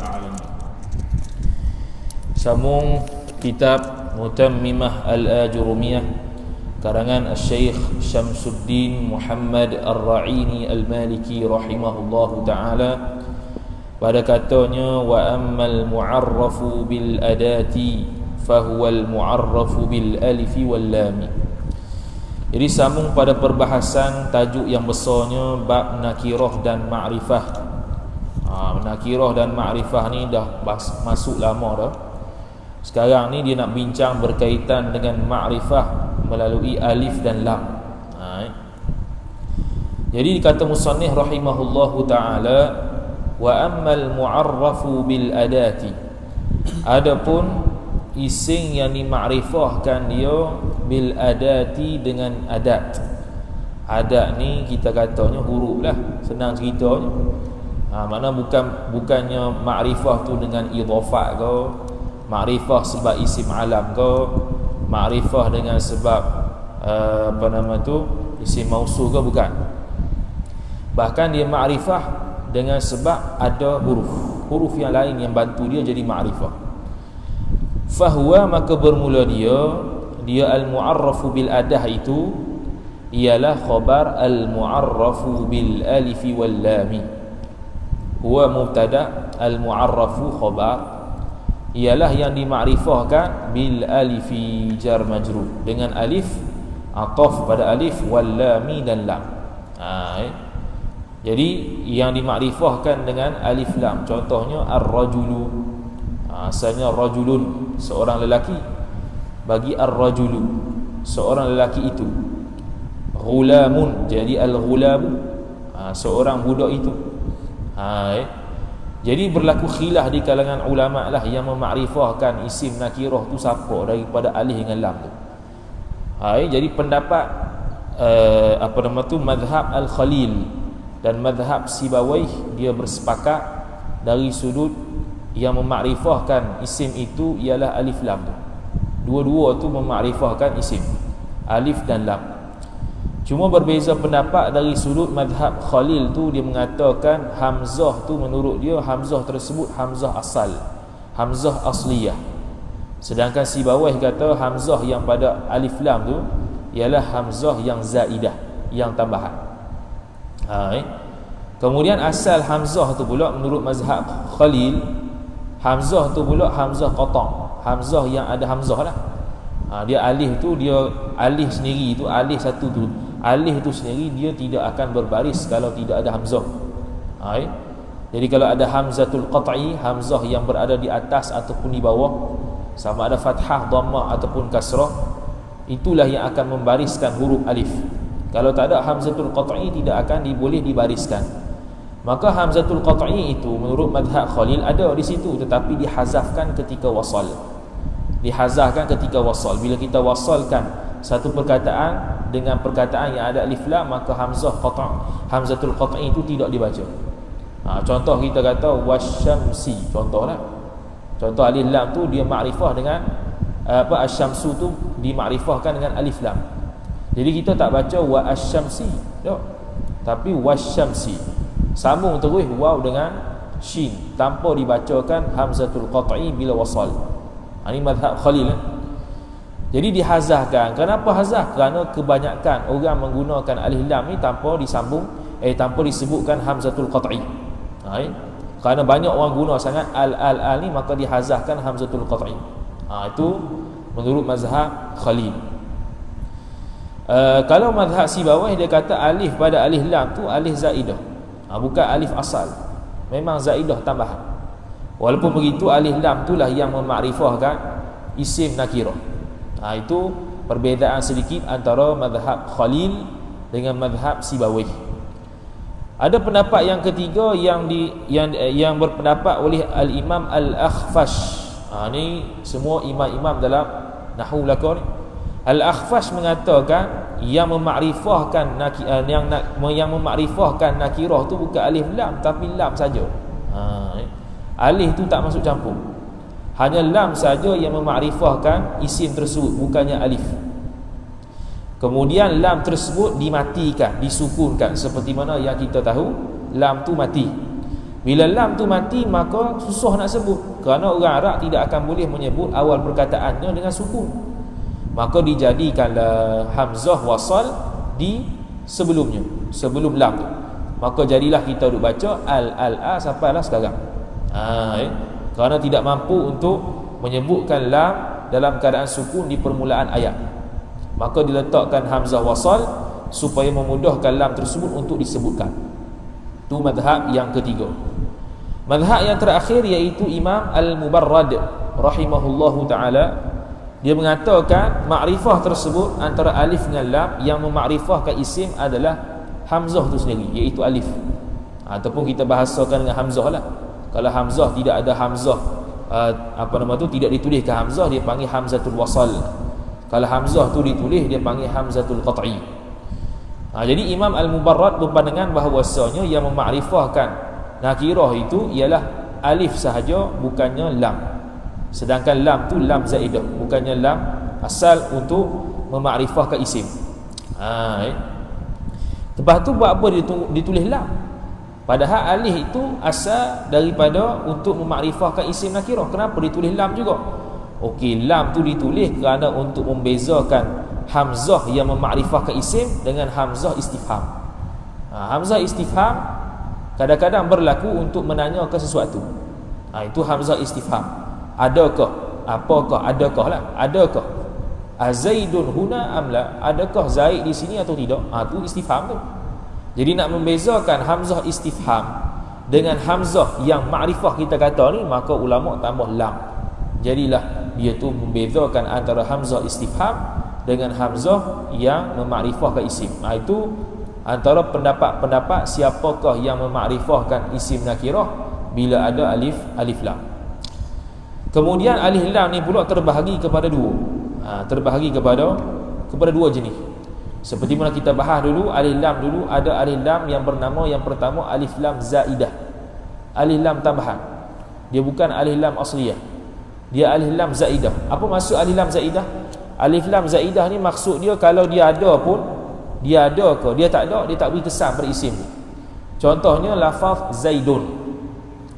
alamin. Sambung kitab Mutammimah Al-Ajurumiyah karangan Syekh Syamsuddin Muhammad Ar-Ra'ini Al-Maliki rahimahullahu taala. Pada katanya wa ammal mu'arrafu bil adati fahuwa al mu'arrafu bil alif wal lam jadi sambung pada perbahasan tajuk yang besarnya bab nakirah dan ma'rifah nakirah dan ma'rifah ni dah masuk lama dah. Sekarang ni dia nak bincang berkaitan dengan ma'rifah melalui alif dan lam. Ha, eh. jadi kata musannif rahimahullahu ta'ala wa ammal mu'arrafu bil adati. Adapun ising yang dimakrifahkan dia bil adati dengan adat. Adat ni kita katanya huruf lah senang ceritanya ha, mana bukan bukannya makrifah tu dengan idhafat ke makrifah sebab isim alam ke makrifah dengan sebab uh, apa nama tu isim mausul ke bukan. Bahkan dia makrifah dengan sebab ada huruf huruf yang lain yang bantu dia jadi ma'rifah fahuwa maka bermula dia dia al-mu'arrafu bil adah itu ialah khabar al-mu'arrafu bil alifi wal lami huwa mubtada al-mu'arrafu khabar. Ialah yang dimakrifahkan bil alifi jar majrur. Dengan alif ataf pada alif wal lami dan lam. Ha, eh? Jadi yang dimakrifahkan dengan alif lam. Contohnya ar-rajulu. Ha, asalnya rajulun seorang lelaki. Bagi ar-rajulu seorang lelaki itu. Ghulamun jadi al-ghulam ha, seorang budak itu ha, eh? jadi berlaku khilaf di kalangan ulama lah yang memakrifahkan isim nakirah tu siapa daripada alif dengan lam tu ha, eh? jadi pendapat uh, apa nama tu madhab al-khalil dan madhab Sibawaih dia bersepakat dari sudut yang memakrifahkan isim itu ialah alif lam tu. Dua-dua tu memakrifahkan isim alif dan lam. Cuma berbeza pendapat dari sudut madhab Khalil tu dia mengatakan hamzah tu menurut dia hamzah tersebut hamzah asal. Hamzah asliyah. Sedangkan Sibawaih kata hamzah yang pada alif lam tu ialah hamzah yang zaidah, yang tambahan ha, eh? kemudian asal hamzah tu pula menurut mazhab khalil hamzah tu pula hamzah qata hamzah yang ada hamzah lah ha, dia alih tu dia alih sendiri tu alih satu tu alih tu sendiri dia tidak akan berbaris kalau tidak ada hamzah ha, eh? jadi kalau ada hamzatul qat'i hamzah yang berada di atas ataupun di bawah sama ada fathah dhammah ataupun kasrah itulah yang akan membariskan huruf alif kalau tak ada hamzatul qat'i tidak akan diboleh dibariskan. Maka hamzatul qat'i itu menurut madhab Khalil ada di situ tetapi dihazafkan ketika wasal. Dihazafkan ketika wasal. Bila kita wasalkan satu perkataan dengan perkataan yang ada alif lam maka hamzah qat' hamzatul qat'i itu tidak dibaca. Ha, contoh kita kata wasyamsi contohlah. Contoh alif lam tu dia makrifah dengan apa asyamsu tu dimakrifahkan dengan alif lam. Jadi kita tak baca wa asyamsi tak? Tapi wasyamsi Sambung terus waw dengan shin Tanpa dibacakan hamzatul qat'i bila wasal Ini madhab khalil eh? Jadi dihazahkan Kenapa hazah? Kerana kebanyakan orang menggunakan alih lam ni Tanpa disambung Eh tanpa disebutkan hamzatul qat'i ha, eh? Kerana banyak orang guna sangat al-al-al ni Maka dihazahkan hamzatul qat'i ha, Itu menurut mazhab khalil Uh, kalau mazhab si bawah dia kata alif pada alif lam tu alif zaidah. Ha, bukan alif asal. Memang zaidah tambahan. Walaupun begitu alif lam itulah yang memakrifahkan isim nakirah. Ha, itu perbezaan sedikit antara mazhab Khalil dengan mazhab Sibawih. Ada pendapat yang ketiga yang di yang yang berpendapat oleh al-Imam Al-Akhfash. Ha, ni semua imam-imam dalam nahwu belaka ni. Al-Akhfash mengatakan yang memakrifahkan naki, uh, yang yang memakrifahkan nakirah tu bukan alif lam tapi lam saja. Ha, eh. alif tu tak masuk campur. Hanya lam saja yang memakrifahkan isim tersebut bukannya alif. Kemudian lam tersebut dimatikan, disukunkan seperti mana yang kita tahu lam tu mati. bila lam tu mati maka susah nak sebut kerana orang Arab tidak akan boleh menyebut awal perkataannya dengan sukun maka dijadikanlah hamzah wasal di sebelumnya sebelum lam tu maka jadilah kita duk baca al al a sampailah sekarang ha, eh? Kerana tidak mampu untuk menyebutkan lam dalam keadaan sukun di permulaan ayat. Maka diletakkan hamzah wasal supaya memudahkan lam tersebut untuk disebutkan. Itu madhab yang ketiga. Madhab yang terakhir iaitu Imam Al-Mubarrad rahimahullahu ta'ala dia mengatakan makrifah tersebut antara alif dengan lam yang memakrifahkan isim adalah hamzah itu sendiri iaitu alif. Ataupun kita bahasakan dengan hamzah lah kalau hamzah tidak ada hamzah uh, apa nama tu tidak dituliskan hamzah dia panggil hamzatul wasal. Kalau hamzah tu ditulis dia panggil hamzatul qat'i. Ha, jadi Imam Al-Mubarrad berpandangan bahawasanya yang memakrifahkan nakirah itu ialah alif sahaja bukannya lam. Sedangkan lam tu lam zaidah bukannya lam asal untuk memakrifahkan isim. Ha, eh. lepas tu buat apa ditulis lam padahal alif itu asal daripada untuk memakrifahkan isim nakirah kenapa ditulis lam juga Okey, lam tu ditulis kerana untuk membezakan hamzah yang memakrifahkan isim dengan hamzah istifham. Ha, hamzah istifham kadang-kadang berlaku untuk menanyakan sesuatu. Ha, itu hamzah istifham. Adakah? Apakah? Adakah lah? Adakah? Azaidun huna amla? Adakah Zaid di sini atau tidak? Ha, itu istifham tu. Jadi nak membezakan hamzah istifham dengan hamzah yang makrifah kita kata ni, maka ulama tambah lam. Jadilah dia tu membezakan antara hamzah istifham dengan hamzah yang memakrifahkan isim. Ha, itu antara pendapat-pendapat siapakah yang memakrifahkan isim nakirah bila ada alif alif lam. Kemudian alif lam ni pula terbahagi kepada dua. Ha, terbahagi kepada kepada dua jenis. Seperti mana kita bahas dulu alif lam dulu ada alif lam yang bernama yang pertama alif lam zaidah. Alif lam tambahan. Dia bukan alif lam asliyah. Dia alif lam zaidah. Apa maksud alif lam zaidah? Alif lam zaidah ni maksud dia kalau dia ada pun dia ada ke? Dia tak ada dia tak beri kesan pada isim contohnya lafaz zaidun.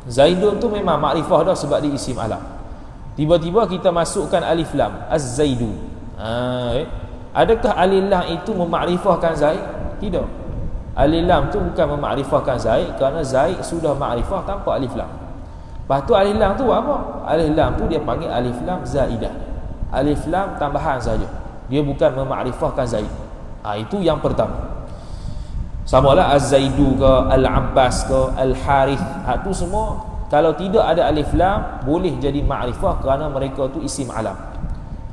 Zaidun tu memang makrifah dah sebab dia isim alam tiba-tiba kita masukkan alif lam az-zaidu. Ha, eh? Adakah alif lam itu memakrifahkan zaid tidak alif lam tu bukan memakrifahkan zaid kerana zaid sudah makrifah tanpa alif lam Lepas tu alif lam tu apa? Alif lam tu dia panggil alif lam zaidah. Alif lam tambahan saja. Dia bukan memakrifahkan zaid. Ha, itu yang pertama. Sama lah Az-Zaidu ke Al-Abbas ke Al-Harith. Ha, tu semua kalau tidak ada alif lam boleh jadi makrifah kerana mereka tu isim alam.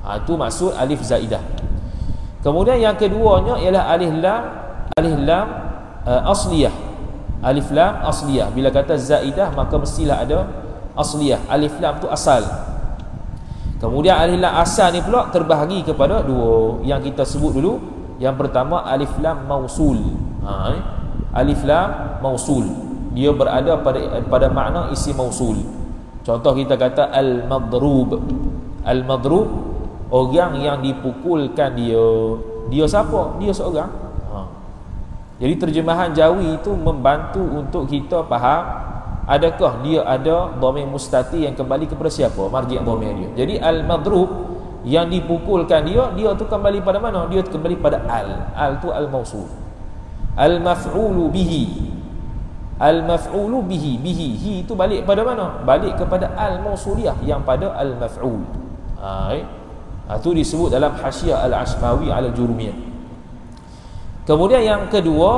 Ha, itu maksud alif zaidah. Kemudian yang keduanya ialah alif lam alif lam uh, asliyah. Alif lam asliyah. Bila kata zaidah maka mestilah ada asliyah. Alif lam tu asal. Kemudian alif lam asal ni pula terbahagi kepada dua. Yang kita sebut dulu yang pertama alif lam mausul. Ha, eh? alif lam mausul. Dia berada pada pada makna isi mausul. Contoh kita kata al madrub al madrub orang yang dipukulkan dia dia siapa? Dia seorang. Ha. jadi terjemahan jawi itu membantu untuk kita faham adakah dia ada dhamir mustati yang kembali kepada siapa? Marji' dhamir dia. Jadi al madrub yang dipukulkan dia dia tu kembali pada mana? Dia kembali pada al. Al tu al mausul al maf'ulu bihi. Al maf'ulu bihi bihi. Hi itu balik pada mana? Balik kepada al mausuliyah yang pada al maf'ul ha, eh? Ha tu disebut dalam hasyiah al asmawi al jurumiyah kemudian yang kedua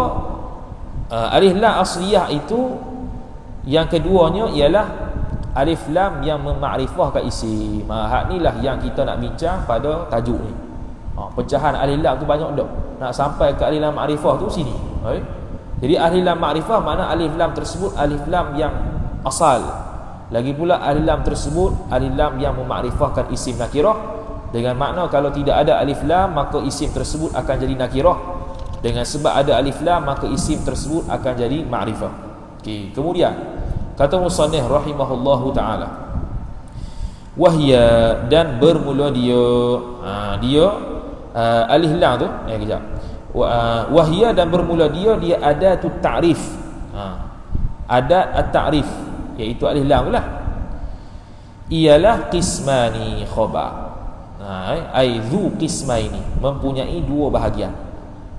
uh, alif la asliyah itu yang keduanya ialah alif lam yang memakrifahkan isim. Ha, inilah yang kita nak bincang pada tajuk ni. Ha, pecahan alif lam tu banyak dak. Nak sampai ke alif lam makrifah tu sini. Okay? Jadi alif lam makrifah mana alif lam tersebut alif lam yang asal. Lagi pula alif lam tersebut alif lam yang memakrifahkan isim nakirah dengan makna kalau tidak ada alif lam maka isim tersebut akan jadi nakirah. Dengan sebab ada alif lam maka isim tersebut akan jadi makrifah. Okey, kemudian kata musannif rahimahullahu taala. Wahya dan bermula dia ha, dia uh, alif lam tu eh kejap. Uh, wahya dan bermula dia dia ada tu ta'rif. Ha. adat at-ta'rif iaitu alif lam lah ialah qismani khabar ha eh, ai zu qismaini. Mempunyai dua bahagian.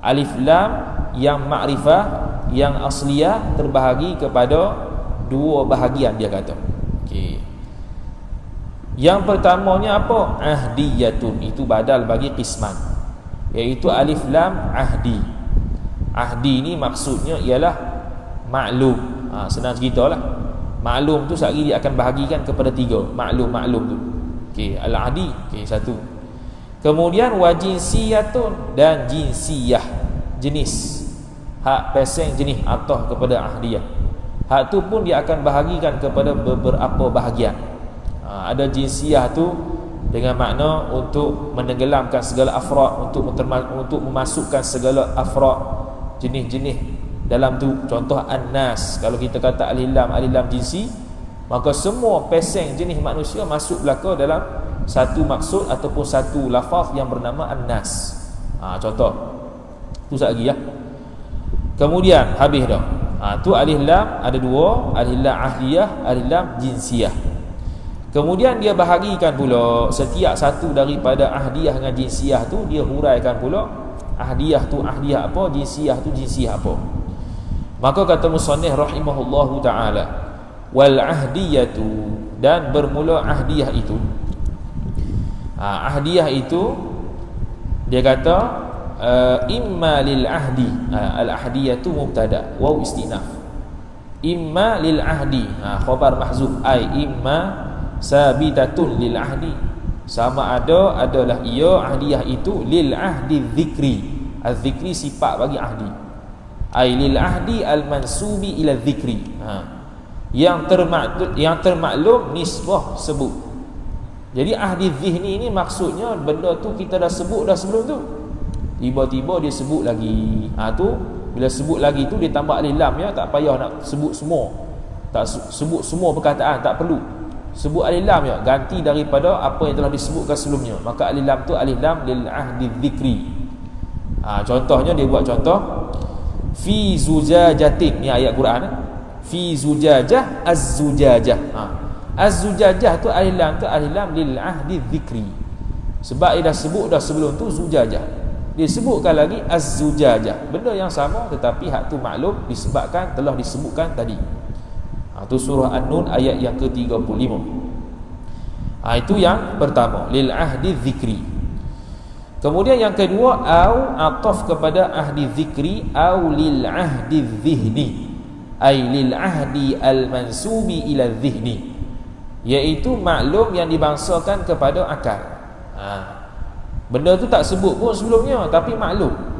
Alif lam yang makrifah yang asliyah terbahagi kepada dua bahagian dia kata. Okey. Yang pertamanya apa? Ahdiyatun. Itu badal bagi qisman. Iaitu alif lam ahdi. Ahdi ni maksudnya ialah maklum. Ha, senang cerita lah. Maklum tu sehari dia akan bahagikan kepada tiga. Maklum-maklum tu Okey, al-adi. Okey satu. Kemudian wajinsiyatun dan jinsiyah jenis. Hak peseng jenis atau kepada ahdiyah hak tu pun dia akan bahagikan kepada beberapa bahagian. Ha, ada jinsiyah tu dengan makna untuk menenggelamkan segala afrad untuk untuk memasukkan segala afrad jenis-jenis. Dalam tu contoh annas. Kalau kita kata alilam alilam jinsi maka semua peseng jenis manusia masuk belaka dalam satu maksud ataupun satu lafaz yang bernama annas. Ha, contoh. Tu lagi ya. Kemudian habis dah. Ha, tu alif lam ada dua. Alif lam ahliyah alif lam jinsiyah. Kemudian dia bahagikan pula setiap satu daripada ahdiyah dengan jinsiyah tu dia huraikan pula ahdiyah tu ahdiyah apa jinsiyah tu jinsiyah apa. Maka kata musannif rahimahullahu taala wal ahdiyatu dan bermula ahdiyah itu. Ha, ahdiyah itu dia kata uh, imma lil ahdi. Ha, al ahdiyatu mubtada wa istinaf. Imma lil ahdi. Ha, khabar mahzuf. Ai imma sabitatun lil ahdi. Sama ada adalah ia ahdiyah itu lil ahdi dzikri. Az-zikri sifat bagi ahdi. Ai lil ahdi al mansubi ila dzikri. Ha yang termaklum yang termaklum nisbah sebut. Jadi ahdi zihni ini maksudnya benda tu kita dah sebut dah sebelum tu. Tiba-tiba dia sebut lagi. Ha tu bila sebut lagi tu dia tambah alif lam ya tak payah nak sebut semua. Tak sebut semua perkataan tak perlu. Sebut alif lam ya ganti daripada apa yang telah disebutkan sebelumnya. Maka alif lam tu alif lam lil ahdi dzikri ha, contohnya dia buat contoh. Fi zujajatin ni ayat Quran eh? Fi zujajah az-zujajah ha. az-zujajah tu alif lam tu alif lam lil ahdi dzikri sebab dia dah sebut dah sebelum tu zujajah dia sebutkan lagi az-zujajah benda yang sama tetapi hak tu maklum disebabkan telah disebutkan tadi ha, surah An-Nun ayat yang ke-35. Ha, itu yang pertama, lil ahdi zikri. Kemudian yang kedua, au ataf kepada ahdi zikri au lil ahdi zihni. Ai lil ahdi al-mansubi ila zihni. Iaitu maklum yang dibangsakan kepada akal. Ha. Benda tu tak sebut pun sebelumnya tapi maklum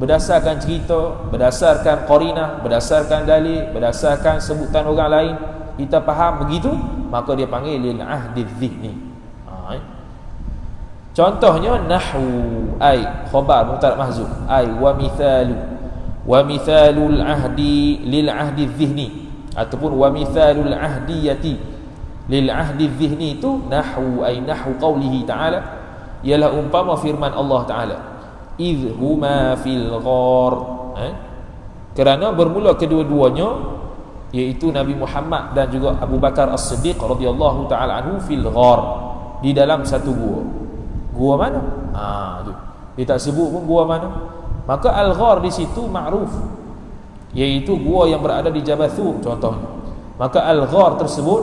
berdasarkan cerita, berdasarkan qarinah, berdasarkan dalil, berdasarkan sebutan orang lain, kita faham begitu, maka dia panggil lil ahdi dhihni. Ha, eh? Contohnya nahwu ai khabar mutlaq mahzuf ai wa mithalu wa mithalul ahdi lil ahdi dhihni. Ataupun wa mithalul ahdiyati lil ahdi dhihni itu nahwu ai nahwu qawlihi ta'ala. Ialah umpama firman Allah Ta'ala. Idh huma fil ghar. Eh? kerana bermula kedua-duanya iaitu Nabi Muhammad dan juga Abu Bakar As-Siddiq radhiyallahu taala anhu fil ghar. Di dalam satu gua. Gua mana? Ha tu. Dia tak sebut pun gua mana maka al-ghar di situ ma'ruf iaitu gua yang berada di Jabal Thur contohnya. Maka al-ghar tersebut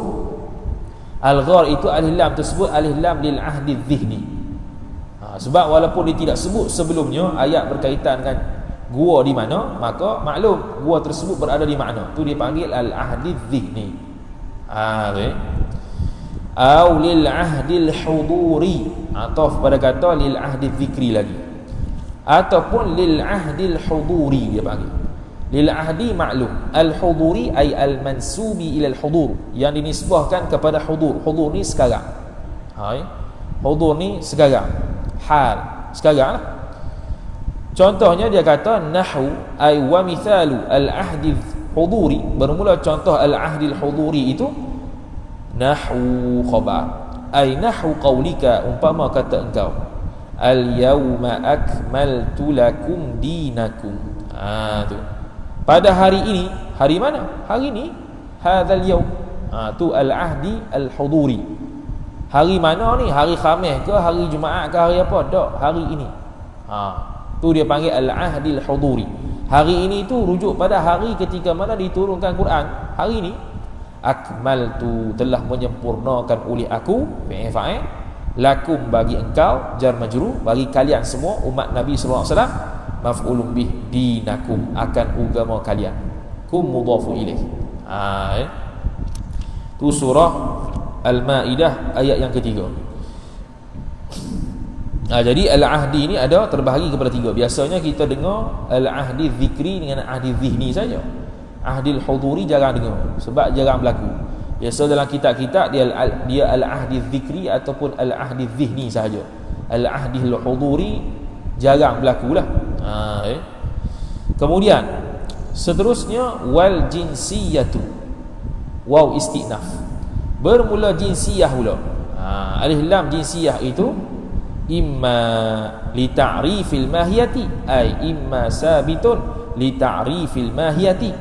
al-ghar itu alif lam tersebut alif lam lil ahdi dhihni. Sebab walaupun dia tidak sebut sebelumnya ayat berkaitan dengan gua di mana maka maklum gua tersebut berada di mana. Tu dia panggil al ahdi dhihni. Ha, au lil ahdi al huduri atau pada kata lil ahdi dzikri lagi ataupun lil ahdi al huduri dia panggil. Lil ahdi maklum. Al huduri ay al mansubi ila al hudur. Yang dinisbahkan kepada hudur. Hudur ni sekarang. Hai hudur ni sekarang. Hal. Sekarang lah. Contohnya dia kata nahu ay wa mithalu al ahdi huduri. Bermula contoh al ahdi huduri itu nahu khabar. Ay nahu qaulika umpama kata engkau al yauma akmaltu lakum dinakum. Ha tu. Pada hari ini hari mana? Hari ini hadzal yaum ha, tu al-ahdi al-huduri. Hari mana ni? Hari khamis ke? Hari jumaat ke? Hari apa? Tak hari ini. Ha, tu dia panggil al-ahdi al-huduri. Hari ini tu rujuk pada hari ketika mana diturunkan Quran. Hari ini akmal tu telah menyempurnakan oleh aku fi'il fa'il lakum bagi engkau jar majru bagi kalian semua umat Nabi sallallahu alaihi wasallam maf'ulun bih dinakum akan agama kalian kum mudhafu ilaih ha, eh? tu surah Al-Maidah ayat yang ketiga. Ha, jadi al-ahdi ini ada terbahagi kepada tiga. Biasanya kita dengar al-ahdi zikri dengan ahdi zihni saja. Ahdi al-huduri jarang dengar sebab jarang berlaku. Biasa dalam kitab-kitab dia dia al-ahdi zikri ataupun al-ahdi zihni saja. Al-ahdi al-huduri jarang berlaku lah. Ha, eh. Kemudian seterusnya wal jinsiyatu. Wow istinaf bermula jinsiyah pula ha, alif lam jinsiyah itu imma li ta'rifil mahiyati ai imma sabitun li ta'rifil mahiyati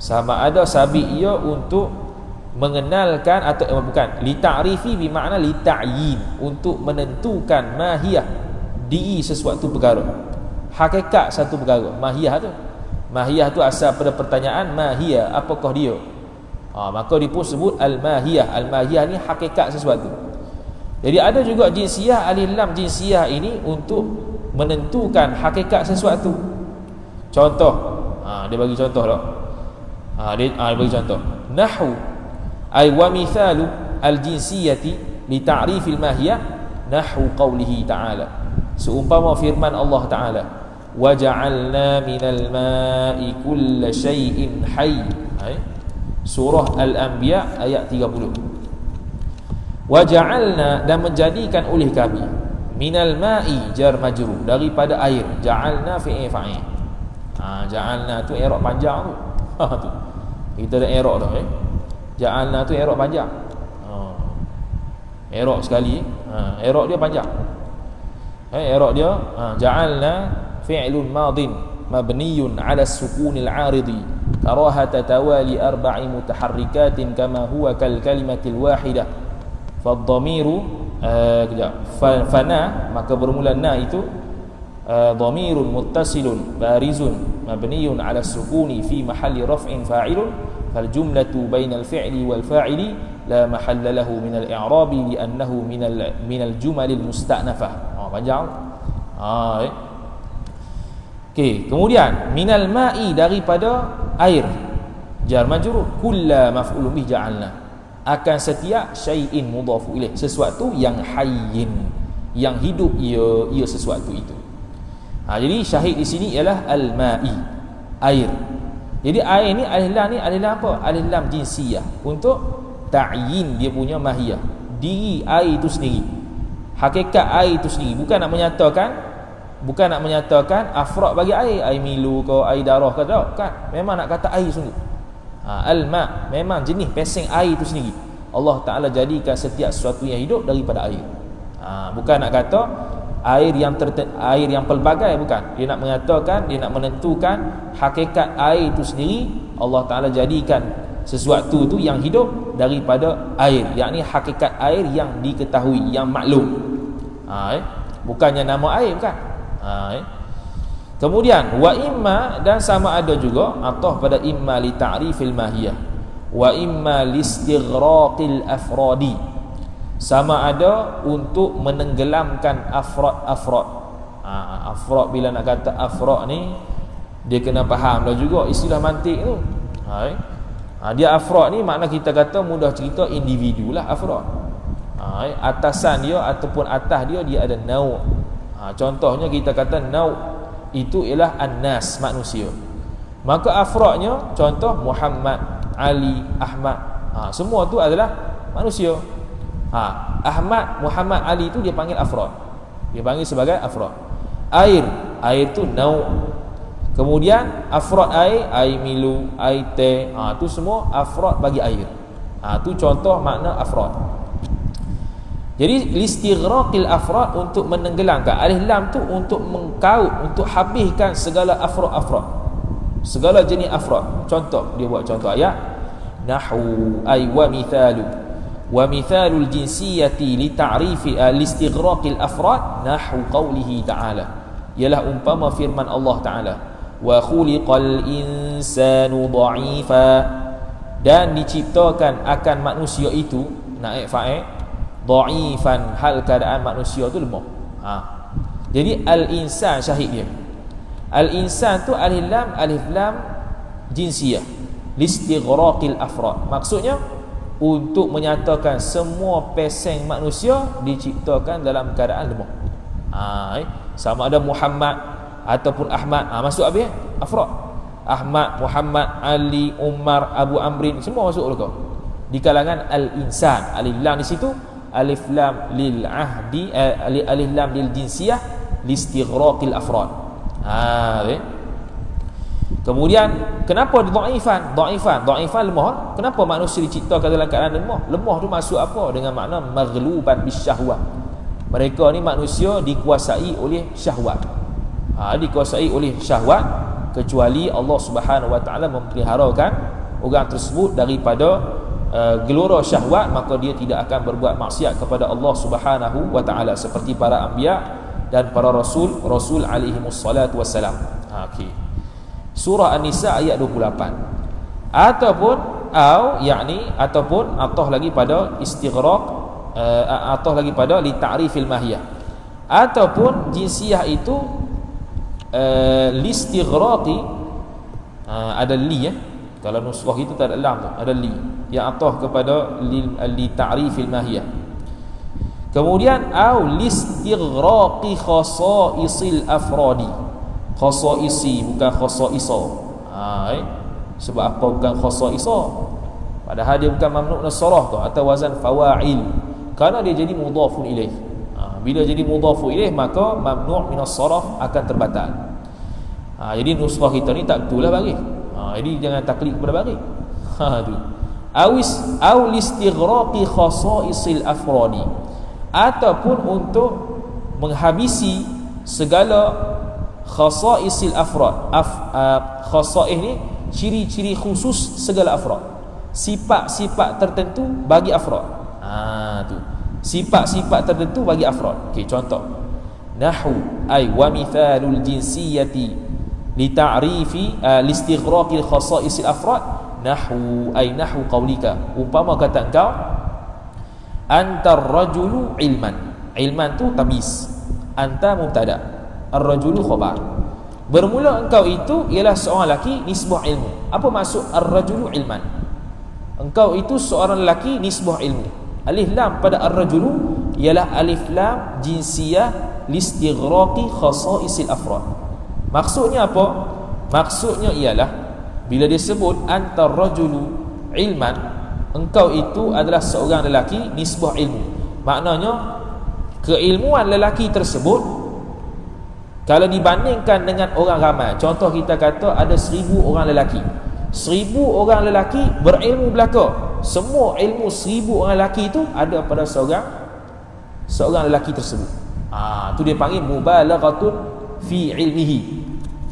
sama ada sabit ia untuk mengenalkan atau eh, bukan li ta'rifi bermakna li ta'yin untuk menentukan mahiyah di sesuatu perkara. Hakikat satu perkara mahiyah tu. Mahiyah tu asal pada pertanyaan mahiyah apakah dia? Ha, maka dia pun sebut al-mahiyah. Al-mahiyah ni hakikat sesuatu. Jadi ada juga jinsiyah alif lam jinsiyah ini untuk menentukan hakikat sesuatu. Contoh. Ha, dia bagi contoh tak ha, dia, ha, dia bagi contoh. Nahu ay wa mithalu al-jinsiyati li ta'rifil mahiyah nahu qawlihi ta'ala. Seumpama firman Allah ta'ala waja'alna minal ma'i kulla shay'in hayy. Surah al-anbiya ayat 30 waja'alna dan menjadikan oleh kami minal ma'i jar majru daripada air. Ja'alna fi'i fa'i ha ja'alna tu i'rab panjang tu. Ha tu. Kita ada i'rab dah eh ja'alna tu i'rab panjang ha i'rab sekali ha i'rab dia panjang eh i'rab dia ha ja'alna fi'lun madin mabniyun 'ala as-sukunil 'aridi كراهة توالي أربع متحركات كما هو كالكلمة الواحدة فالضمير آه فنا maka bermula na itu ضمير متصل بارز مبني على السكون في محل رفع فاعل فالجملة بين الفعل والفاعل لا محل له من الإعراب لأنه من من الجمل المستأنفة. ها panjang. ha eh. okey kemudian minal ma'i daripada air. Jar majrur kulla maf'ulun bi ja'alna. Akan setiap syai'in mudhafu ilaih sesuatu yang hayyin yang hidup ia ia sesuatu itu. Ha, jadi syahid di sini ialah al-ma'i air. Jadi air ni alif lam ni alif lam apa? Alif lam jinsiyah. Untuk ta'yin dia punya mahiyah. Diri air itu sendiri. Hakikat air itu sendiri. Bukan nak menyatakan bukan nak menyatakan afrad bagi air. Air milu ke air darah ke tak. Kan memang nak kata air sungguh. Ha, al-ma memang jenis pesing air itu sendiri. Allah Ta'ala jadikan setiap sesuatu yang hidup daripada air. Ha, bukan nak kata air yang ter air yang pelbagai bukan? Dia nak menyatakan dia nak menentukan hakikat air itu sendiri Allah Ta'ala jadikan sesuatu itu yang hidup daripada air. Yakni hakikat air yang diketahui yang maklum. Ha, eh? bukannya nama air bukan? Ha, eh? kemudian wa imma dan sama ada juga atau pada imma li ta'rifil mahiyah wa imma listighraqil afradi sama ada untuk menenggelamkan afrad-afrad ha, afrad bila nak kata afrad ni dia kena faham dah juga istilah mantik tu. Ha, eh? ha, dia afrad ni makna kita kata mudah cerita individu lah afrad. Ha, eh? atasan dia ataupun atas dia dia ada nau' ha, contohnya kita kata nau itu ialah annas manusia. Maka afradnya contoh Muhammad Ali Ahmad. Ha, semua tu adalah manusia ha, Ahmad Muhammad Ali itu dia panggil afrad. Dia panggil sebagai afrad. Air air tu nau. Kemudian afrad air air milu air teh. Ha, tu semua afrad bagi air. Ha, tu contoh makna afrad. Jadi listighraqil afrad untuk menenggelamkan. Alif lam tu untuk mengkaut untuk habiskan segala afrad-afrad. Segala jenis afrad. Contoh dia buat contoh ayat. Nahu ay wa mithalu wa mithalul jinsiyati li ta'rifi al-istighraq al-afrad nahu qawlihi ta'ala. Ialah umpama firman Allah Ta'ala. Wa khuliqal insanu dha'ifa dan diciptakan akan manusia itu naik fa'il dha'ifan hal keadaan manusia tu lemah. Ha. jadi al-insan syahid dia. Al-insan tu alif lam alif lam jinsiyah listighraqil afrad. Maksudnya untuk menyatakan semua peseng manusia diciptakan dalam keadaan lemah. Ha, eh? sama ada Muhammad ataupun Ahmad. Ha, masuk apa ya? Afrad. Ahmad, Muhammad, Ali, Umar, Abu Amrin semua masuk lego. Di kalangan al-insan. Alif lam di situ alif lam lil ahdi eh, alif lam lil jinsiyah listighraqil afrad. Ha, eh? Kemudian kenapa dhaifan? Dhaifan, dhaifan lemah. Kenapa manusia diciptakan dalam keadaan lemah? Lemah tu masuk apa? Dengan makna maghluban bisyahwat. Mereka ni manusia dikuasai oleh syahwat. Ha, dikuasai oleh syahwat kecuali Allah Subhanahu Wa Taala memeliharakan orang tersebut daripada uh, gelora syahwat maka dia tidak akan berbuat maksiat kepada Allah Subhanahu Wa Taala seperti para anbiya dan para rasul rasul alaihi wassalam. Ha, okey surah An-Nisa ayat 28 ataupun au yakni ataupun atau lagi pada istighraq uh, atau lagi pada li ta'rifil mahiyah. Ataupun jinsiyah itu uh, listighraqi uh, ada li ya kalau nusrah itu tak ada lam tu ada li. Yang atau kepada li, li ta'rifil mahiyah. Kemudian au listighraqi khasaisil afradi khasaisi bukan khasaisa ha eh? sebab apa bukan khasaisa padahal dia bukan mamnu nasarah tu atau wazan fawail. Kerana dia jadi mudhafun ilaih. Ha, bila jadi mudhafun ilaih maka mamnu min saraf akan terbatal. Ha, jadi nusrah kita ni tak betul lah bagi. Ha, jadi jangan taklid kepada bagi. Ha tu. Awis aw listighraqi khasaisil afradi. Ataupun untuk menghabisi segala khasaisil afrad. Af, uh, khasaih ni ciri-ciri khusus segala afrad. Sifat-sifat tertentu bagi afrad. Ha tu. Sifat-sifat tertentu bagi afrad. Okey contoh. Nahu ay wa mithalul jinsiyati li ta'rifi uh, listighraqil khasaisil afrad. Nahu ay nahu qaulika umpama kata engkau antar rajulu ilman. Ilman tu tamis. Anta mubtada' Ar-rajulu khabar. Bermula engkau itu ialah seorang lelaki nisbah ilmu. Apa maksud ar-rajulu ilman? Engkau itu seorang lelaki nisbah ilmu. Alif lam pada ar-rajulu ialah alif lam jinsiyah listighraqi khasaisil afrad. Maksudnya apa? Maksudnya ialah bila dia sebut antar rajulu ilman, engkau itu adalah seorang lelaki nisbah ilmu. Maknanya keilmuan lelaki tersebut kalau dibandingkan dengan orang ramai Contoh kita kata ada seribu orang lelaki. Seribu orang lelaki berilmu belaka. Semua ilmu seribu orang lelaki itu Ada pada seorang Seorang lelaki tersebut. Ah, tu dia panggil mubalaghatun fi ilmihi.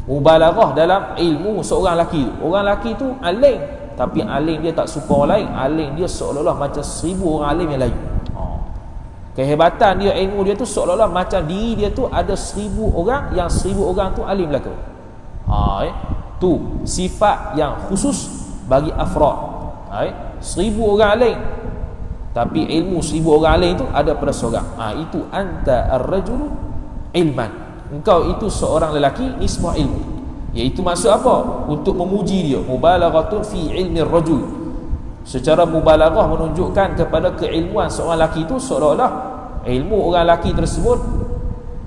Mubalaghah dalam ilmu seorang lelaki Orang lelaki itu alim Tapi alim dia tak suka orang lain. Alim dia seolah-olah macam seribu orang alim yang lain Kehebatan dia, ilmu dia tu seolah-olah macam diri dia tu ada seribu orang yang seribu orang tu alim belaka. Ha, eh? Tu sifat yang khusus bagi afrad. Ha, eh? Seribu orang alim. Tapi ilmu seribu orang alim tu ada pada seorang. Ha, itu anta ar-rajulu ilman. Engkau itu seorang lelaki nisbah ilmu. Iaitu maksud apa? Untuk memuji dia. Mubalaghatun fi ilmi rajul secara mubalaghah menunjukkan kepada keilmuan seorang lelaki itu seolah-olah ilmu orang lelaki tersebut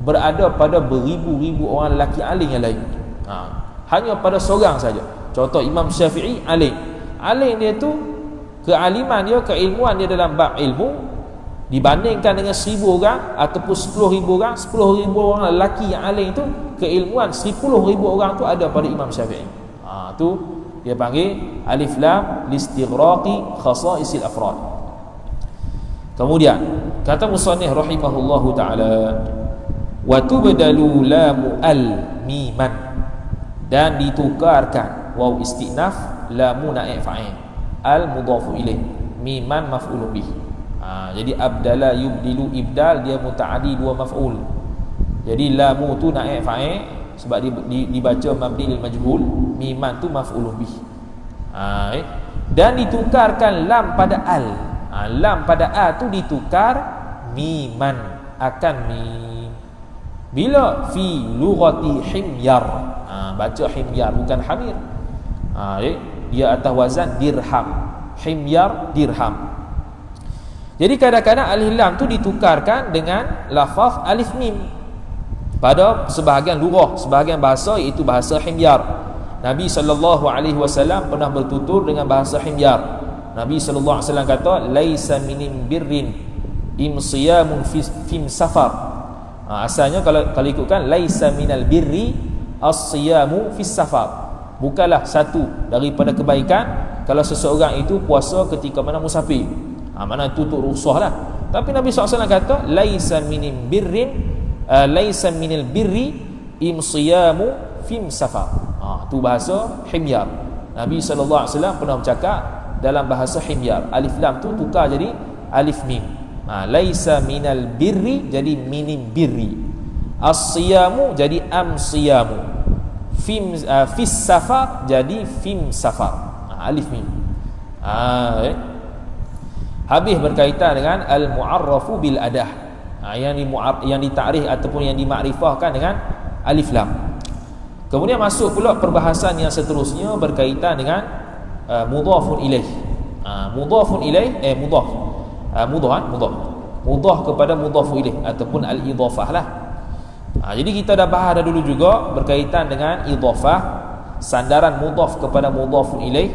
berada pada beribu-ribu orang lelaki alim yang lain. Ha. hanya pada seorang saja. Contoh Imam Syafi'i alim. Alim dia tu kealiman dia keilmuan dia dalam bab ilmu dibandingkan dengan seribu orang ataupun sepuluh ribu orang sepuluh ribu orang lelaki yang alim itu keilmuan sepuluh ribu orang tu ada pada Imam Syafi'i. Ha, tu dia panggil alif lam listighraqi khasaisil afrad. Kemudian kata musannif rahimahullahu taala wa tubdalu lam al miman. Dan ditukarkan waw istinaf lamu naib fa'il al mudhafu ilaih miman maf'ulun bih. Ha, jadi abdala yubdilu ibdal dia mutaaddi dua maf'ul. Jadi lamu tu naik fa'il sebab di, di, dibaca mabni lil majhul miman tu maf'ulun bih. Ha, eh? dan ditukarkan lam pada al. Ha, lam pada a tu ditukar miman akan mim. Bila? Fi lughati himyar. Ha, baca himyar bukan hamir. Ha, eh? dia atas wazan dirham. Himyar dirham. Jadi kadang-kadang alif lam tu ditukarkan dengan lafaz alif mim pada sebahagian lughah sebahagian bahasa iaitu bahasa himyar. Nabi sallallahu alaihi wasallam pernah bertutur dengan bahasa himyar. Nabi sallallahu kata laisa minim birrin imsiyamun fi safar. Ha, asalnya kalau kalau ikutkan laisa minal birri as-siyamu fi safar. Bukanlah satu daripada kebaikan kalau seseorang itu puasa ketika mana musafir. Ha, mana tutup rusuh lah tapi Nabi SAW kata laisa minim birrin laisa minil birri imsiyamu fim safar ha, tu bahasa himyar. Nabi SAW pernah bercakap dalam bahasa himyar. Alif lam tu tukar jadi alif mim. Ha, laisa minal birri jadi minim birri. As-siyamu jadi am-siyamu fim uh, fis safar jadi fim safar uh, alif mim. Uh, eh? habis berkaitan dengan al muarrafu bil adah uh, yang di yang ditarikh ataupun yang dimakrifahkan dengan alif lam. Kemudian masuk pula perbahasan yang seterusnya berkaitan dengan uh, mudhafun ilaih. Uh, mudhafun ilaih eh mudhaf. Uh, mudhaf mudhaf. Mudhaf kepada mudhafu ilaih ataupun al idhafah lah. Ha, jadi kita dah bahas dah dulu juga berkaitan dengan idhafah sandaran mudhaf kepada mudhaf ilaih.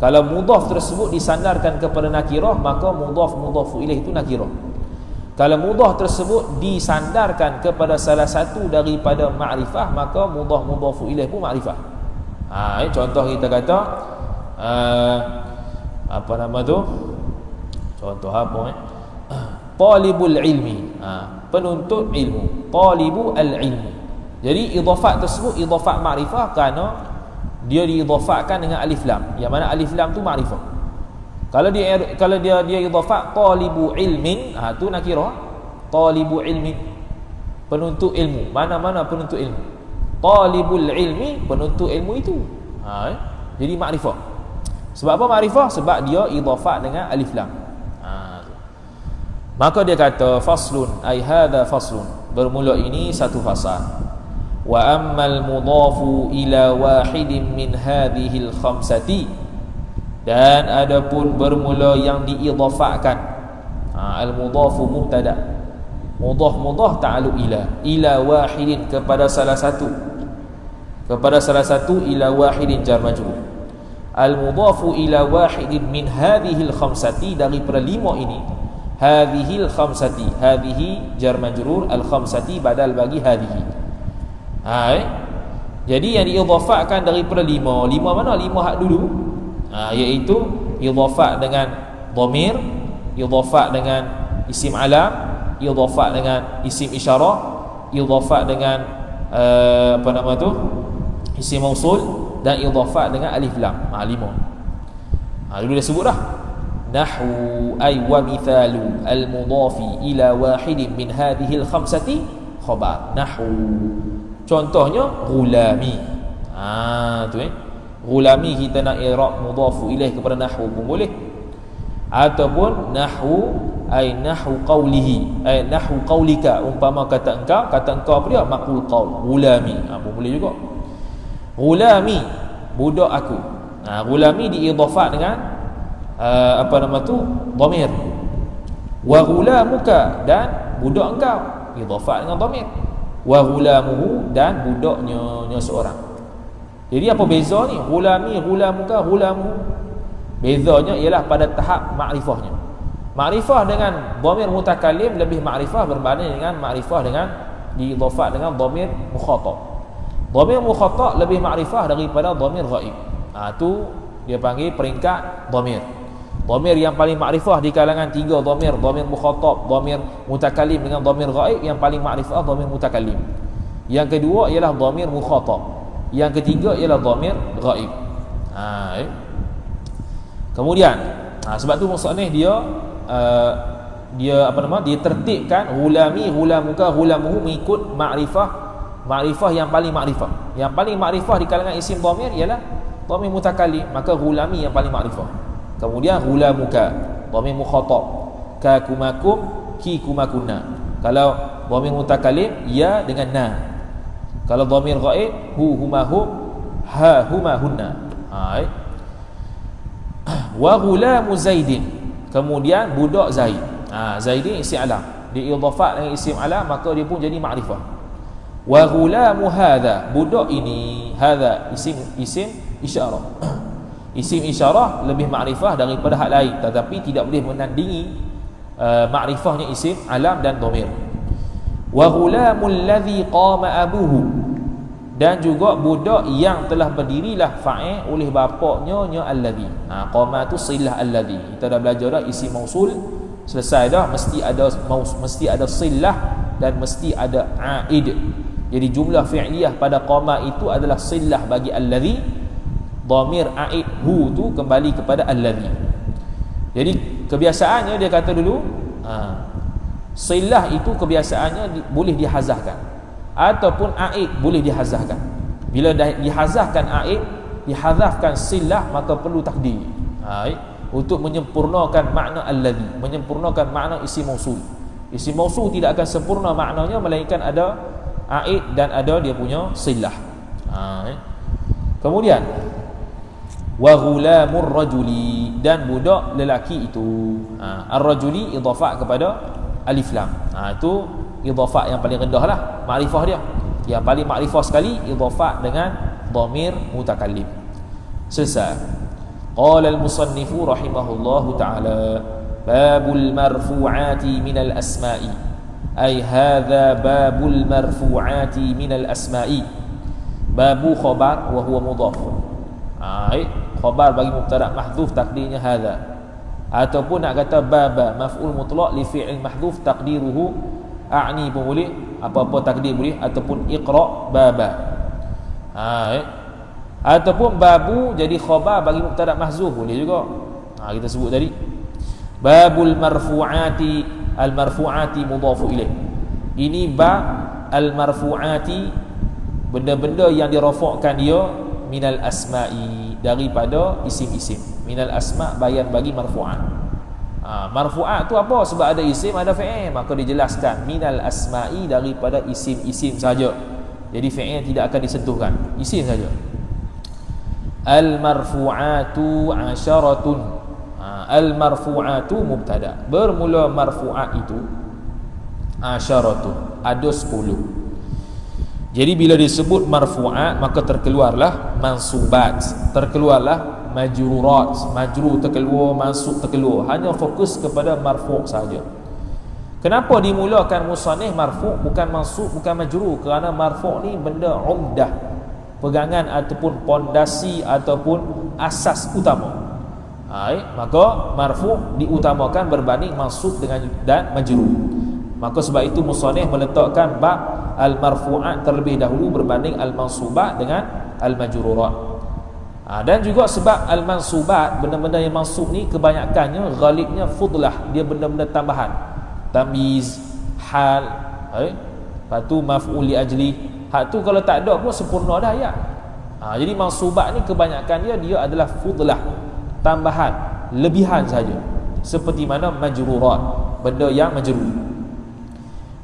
Kalau mudhaf tersebut disandarkan kepada nakirah maka mudhaf mudhaf ilaih itu nakirah. Kalau mudhaf tersebut disandarkan kepada salah satu daripada ma'rifah maka mudhaf mudhaf ilaih pun ma'rifah. Ha, contoh kita kata uh, apa nama tu? Contoh apa eh? Talibul ilmi. Ha, penuntut ilmu talibu al-ilmu jadi idhafat tersebut idhafat ma'rifah kerana dia diidhafatkan dengan alif lam yang mana alif lam tu ma'rifah kalau dia kalau dia dia idhafat talibu ilmin ha tu nakirah talibu ilmin penuntut ilmu mana-mana penuntut ilmu talibul ilmi penuntut ilmu itu ha eh? jadi ma'rifah sebab apa ma'rifah sebab dia idhafat dengan alif lam Maka dia kata faslun ai hadha faslun. Bermula ini satu fasal. Wa ammal mudhafu ila wahidin min hadhihi al-khamsati. Dan adapun bermula yang diidhafahkan. Ha, al-mudhafu mubtada. Mudhaf mudhaf ta'alu ila ila wahidin kepada salah satu. Kepada salah satu ila wahidin jar majrur. Al-mudhafu ila wahidin min hadhihi al-khamsati dari lima ini hadhihi al-khamsati hadhihi jar majrur al-khamsati badal bagi hadhihi ha eh? jadi yang diidhafahkan daripada lima lima mana lima hak dulu ha iaitu idhafah dengan dhamir idhafah dengan isim alam idhafah dengan isim isyarah idhafah dengan uh, apa nama tu? Isim mausul dan idhafah dengan alif lam. Ha lima. Ha dulu dah sebut dah nahwu ay wa mithalu al mudafi ila wahidin min hadhihi al khamsati khabar. Nahwu. Contohnya gulami ha tu eh gulami kita nak i'rab mudafu ilaih kepada nahwu pun boleh. Ataupun nahwu ay nahwu qawlihi ay nahwu qawlika. Umpama kata engkau kata engkau apa dia? Maqul qaul. Gulami. Ha pun boleh juga. Gulami budak aku. Ha gulami diidhafat dengan uh, apa nama tu? Dhamir. Wa ghulamuka dan budak engkau. Idhafat dengan dhamir. Wa ghulamuhu dan budaknya nya seorang jadi apa beza ni? Ghulami ghulamuka ghulamu bezanya ialah pada tahap makrifahnya makrifah dengan dhamir mutakallim lebih makrifah berbanding dengan makrifah dengan diidhafat dengan dhamir mukhatab. Dhamir mukhatab lebih makrifah daripada dhamir ghaib. Ha tu dia panggil peringkat dhamir. Dhamir yang paling makrifah di kalangan tiga dhamir, dhamir mukhatab, dhamir mutakalim dengan dhamir ghaib yang paling makrifah dhamir mutakalim. Yang kedua ialah dhamir mukhatab. Yang ketiga ialah dhamir ghaib. Ha, eh? kemudian ha, sebab tu musannif dia uh, dia apa nama dia tertibkan hulami hulamuka hulamuhu mengikut makrifah makrifah yang paling makrifah. Yang paling makrifah di kalangan isim dhamir ialah dhamir mutakallim maka hulami yang paling makrifah. Kemudian hulamuka dhamir mukhatab. Ka kumakum ki kumakuna kalau dhamir mutakallim ya dengan na kalau dhamir ghaib hu humahum ha humahunna ha eh? wa ghulamu zaidin. Kemudian budak zaid. Ha zaidin isim alam. Diidhafat dengan isim alam maka dia pun jadi makrifah wa ghulamu hadha. Budak ini hadha isim isim isyarah. Isim isyarah lebih makrifah daripada hal lain. Tetapi tidak boleh menandingi uh, makrifahnya isim alam dan dhamir wa ghulamul ladzi qama abuhu. Dan juga budak yang telah berdirilah fa'il oleh bapaknya nya alladhi. Ha qama tu silah alladhi. Kita dah belajar dah isi mausul selesai dah mesti ada maus mesti ada silah dan mesti ada aid. Jadi jumlah fi'liyah pada qama itu adalah silah bagi alladhi. Dhamir aid hu tu kembali kepada alladhi. Jadi kebiasaannya dia kata dulu ha, silah itu kebiasaannya boleh dihazahkan. Ataupun aid boleh dihazahkan. Bila dah dihazahkan aid dihazafkan silah maka perlu takdir. Ha, untuk menyempurnakan makna alladhi menyempurnakan makna isi mausul. Isi mausul tidak akan sempurna maknanya melainkan ada aid dan ada dia punya silah. Ha, kemudian wa ghulamur rajuli dan budak lelaki itu. Ha, ar-rajuli idafah kepada alif lam. Ha, itu idafah yang paling rendah lah makrifah dia. Yang paling makrifah sekali idafah dengan dhamir mutakallim. Selesai. Qala al-musannif rahimahullahu ta'ala babul marfu'ati min al-asma'i ay hadha babul marfu'ati min al-asma'i babu khabar wa huwa mudhaf. Ay khabar bagi mubtada mahdhuf takdirnya hadha ataupun nak kata baba maf'ul mutlaq li fi'il mahdhuf taqdiruhu a'ni pun boleh apa-apa takdir boleh ataupun iqra baba ha eh? ataupun babu jadi khabar bagi mubtada mahzuf boleh juga. Ha kita sebut tadi. Babul marfu'ati al marfu'ati mudhafu ilaih ini ba al marfu'ati benda-benda yang dirafakkan dia minal asma'i daripada isim-isim minal asma bayan bagi marfu'at. Ha, marfu'at tu apa? Sebab ada isim ada fi'il. Maka dijelaskan minal asma'i daripada isim-isim saja. Jadi fi'il tidak akan disentuhkan. Isim saja. Al marfu'atu asharatun. Ha, al marfu'atu mubtada. Bermula marfu'at itu asharatun. Ada 10 jadi bila disebut marfu'at maka terkeluarlah mansubat. Terkeluarlah majrurat majru terkeluar masuk terkeluar. Hanya fokus kepada marfu' saja kenapa dimulakan musannif marfu' bukan masuk bukan majru. Kerana marfu' ni benda umdah. Pegangan ataupun pondasi ataupun asas utama. Hai, maka marfu' diutamakan berbanding masuk dengan dan majru. Maka sebab itu musannif meletakkan bab al marfu'at terlebih dahulu berbanding al mansubat dengan al majrurat ha, dan juga sebab al-mansubat benda-benda yang mansub ni kebanyakannya ghalibnya fudlah. Dia benda-benda tambahan. Tamiz hal eh? lepas tu maf'ul li ajli. Hak tu kalau tak ada pun sempurna dah ya. Ha, jadi mansubat ni kebanyakan dia dia adalah fudlah tambahan lebihan saja. Seperti mana majrurat benda yang majrur.